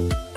you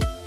you